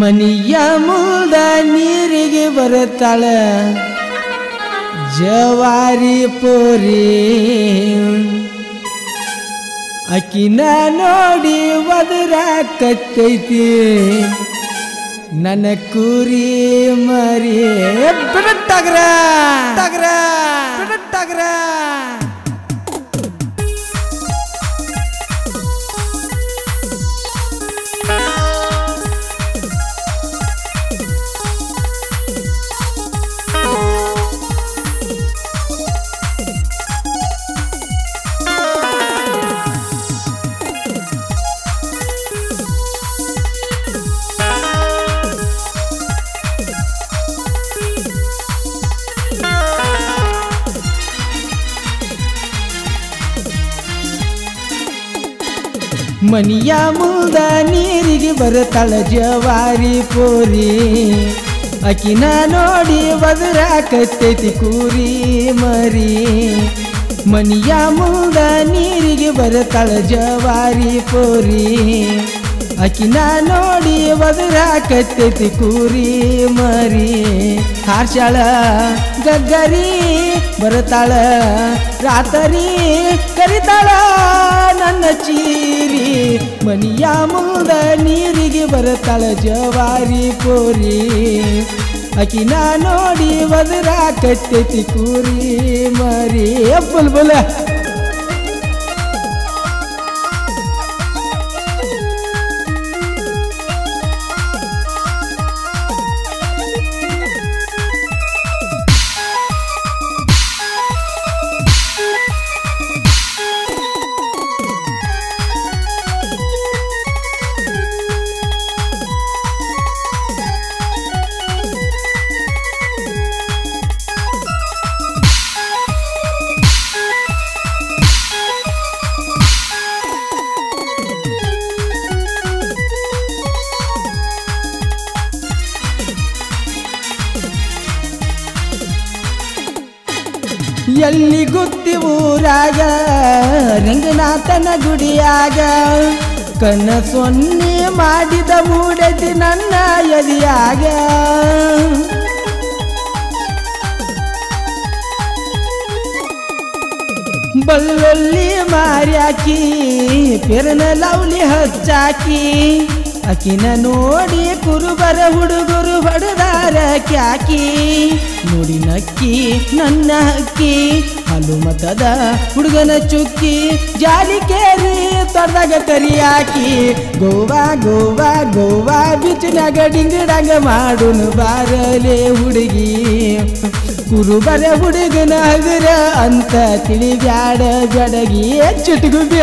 ಮನಿಯ ಮುಲ್ದ ನೀರಿಗೆ ಬರುತ್ತಾಳ ಜವಾರಿ ಪೋರಿ ಅಕಿನ ನೋಡಿ ಒದರಾಕತ್ತೈತಿ ನನ್ನ ಕುರಿ ಮರಿ ಬಿಡಟ್ಟಾಗ್ರ ಟಗ್ರ ಬಿಡಟ್ಟಾಗ್ರ ಮನಿಯ ಮುಂದ ನೀರಿಗೆ ಬರುತ್ತಾಳ ಜವಾರಿ ಪೋರಿ. ಅಕಿನ ನೋಡಿ ಒದರಾಕತ್ತೈತಿ ಕೂರಿ ಮರಿ. ಮನಿಯ ಮುಂದ ನೀರಿಗೆ ಬರುತ್ತಾಳ ಜವಾರಿ ಪೋರಿ. ಅಕಿನ ನೋಡಿ ಒದರಾಕತ್ತೈತಿ ಕೂರಿ ಮರಿ. ಹಾರ್ಶಾಳ ಗಗ್ಗರಿ, ಬರತಾಳ, ರಾತರಿ, ಕರಿತಾಳ ನನ್ನ ಚೀರಿ. ಮನಿಯ ಮುಂದ ನೀರಿಗೆ ಬರತಾಳ ಜವಾರಿ ಪೋರಿ ಅಕಿನ ನೋಡಿ ಒದರಾಕತ್ತೈತಿ ಕೂರಿ ಮರಿ. ಬುಲ್. ಎಲ್ಲಿ ಗುತ್ತಿ ಊರಾಗ, ರಂಗನಾಥನ ಗುಡಿಯಾಗ. ಕನ್ನ ಸೊನ್ನೆ ಮಾಡಿದ ಮೂಡತಿ ನನ್ನ ಎದಿಯಾಗ. ಬಲ್ಲೊಲ್ಲಿ ಮಾರ್ಯಾಕಿ, ಪೆರನ ಲವ್ಲಿ ಹಚ್ಚಾಕಿ. ಅಕಿನ ನೋಡಿ ಕುರುಬರ ಹುಡುಗರು ಹೊಡೆದಾರ ಕ್ಯಾಕಿ. ನೋಡಿ ನಕ್ಕಿ, ನನ್ನ ಅಕ್ಕಿ ಹಲು ಮತದ ಹುಡುಗನ ಚುಕ್ಕಿ. ಜಾಲಿ ಕೇರಿ ತೊಡದಾಗ ಕರಿಯಾಕಿ ಗೋವಾ ಗೋವಾ ಗೋವಾ, ಬಿಚ್ಚಿನಾಗ ಡಿಂಗಡಾಗ ಮಾಡುನು ಬಾರಲೆ ಹುಡುಗಿ. ಕುರುಬರ ಹುಡುಗನ ಹಗುರ ಅಂತ ತಿಳಿಬ್ಯಾಡ ಜಡಗಿ. ಚುಟುಗುಬ್ಯ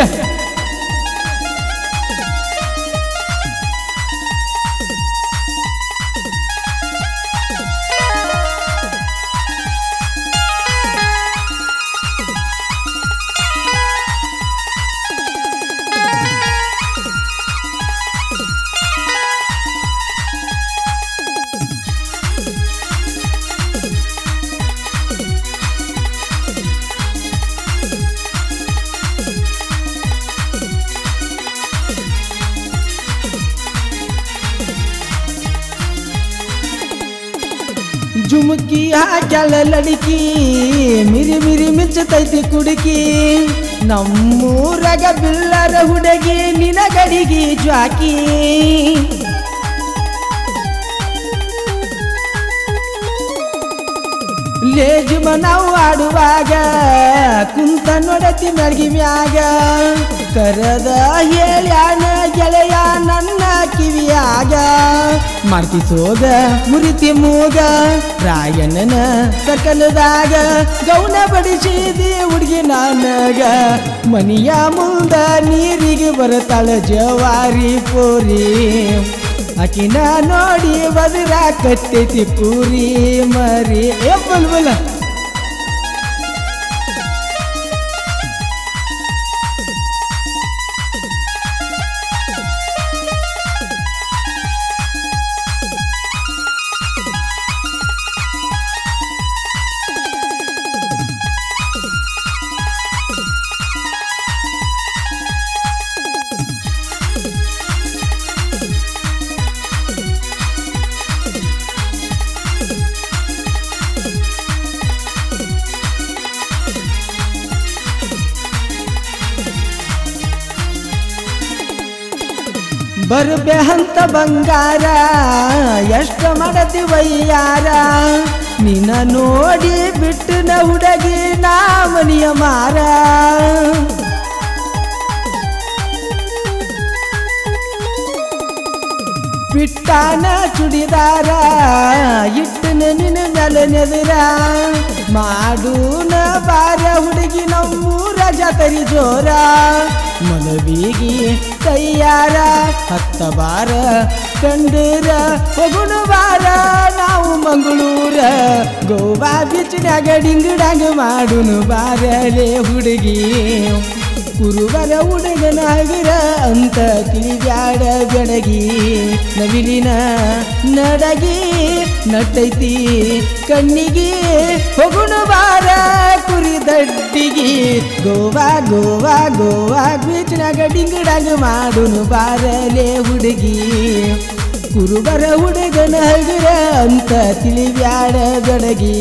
ಜುಮುಕಿ ಹಾಕ್ಯಾಳ ಲಡಿಕಿ ಮಿರಿ ಮಿರಿ ಮಿಂಚತೈತಿ ಕುಡುಕಿ. ನಮ್ಮೂರಗ ಬಿಲ್ಲರ ಹುಡುಗಿ ನಿನಗಡಿಗಿ ಜ್ವಾಕಿ. ಲೇಜುಮ ನಾವು ಆಡುವಾಗ, ಕುಂತ ನೋಡತಿ ಮೆಳ್ಗಿ ಮ್ಯಾಗ. ಕರದ ಹೇಳ್ಯಾನ ಗೆಳೆಯ ನನ್ನ ಕಿವಿಯಾಗ. ಮಾಡ್ತಿ ಸೋಗ ಮುರಿತಿ ಮೂಗ ರಾಯಣ್ಣನ ಸಕಲದಾಗ, ಗೌನ ಬಡಿಸಿದಿ ಹುಡುಗಿ ನನಗ. ಮನಿಯ ಮುಂದ ನೀರಿಗೆ ಬರತಾಳ ಜವಾರಿ ಪೋರಿ. ಅಕಿನ ನೋಡಿ ಬದರಾಕತ್ತೈತಿ ಪೂರಿ ಮರಿ. ಏ ಬರ್ಬೆ ಹಂತ ಬಂಗಾರ, ಎಷ್ಟ ಮಾಡತಿ ವಯ್ಯಾರ? ನಿನ್ನ ನೋಡಿ ಬಿಟ್ಟನ ಹುಡುಗಿ ನಾ ಮನಿಯ ಮಾರ. ಬಿಟ್ಟಾನ ಚುಡಿದಾರ, ಇಟ್ಟನ ನಿನ್ನ ಮಾಡು ಮಾಡೂನ ಬಾರ ಹುಡುಗಿ ನಮ್ಮೂರ ಜಾತರಿ ಜೋರ. ಮನವಿಗಿ ತಯ್ಯಾರ ಹತ್ತ ಬಾರ ಕಂಡರ ಹೋಗುಣ ಬಾರ ನಾವು ಮಂಗಳೂರ. ಗೋವಾ ಬೀಚ್ನ್ಯಾಗ ಡಿಂಗಡಾಗ ಮಾಡುನು ಬಾರಲೇ ಹುಡುಗಿ. ಕುರುಬರ ಉಡಗನಾಗಿರ ಅಂತ ತಿಳಿಬ್ಯಾಡ ಬೆಡಗಿ ನವಿಲಿನ ನಡಗಿ ನಟೈತಿ ಕಣ್ಣಿಗೆ ಹೋಗುಣ ಬಾರ ಕುರಿ ಗೋವಾ ಗೋವಾ ಗೋವಾ, ಬೀಚ್ನಾಗ ಡಿಂಗಡಾಗ ಮಾಡುನು ಬಾರಲೆ ಹುಡುಗಿ. ಕುರುಬರ ಹುಡುಗನ ಹಗುರ ಅಂತ ತಿಳಿಬ್ಯಾಡ ಬೆಡಗಿ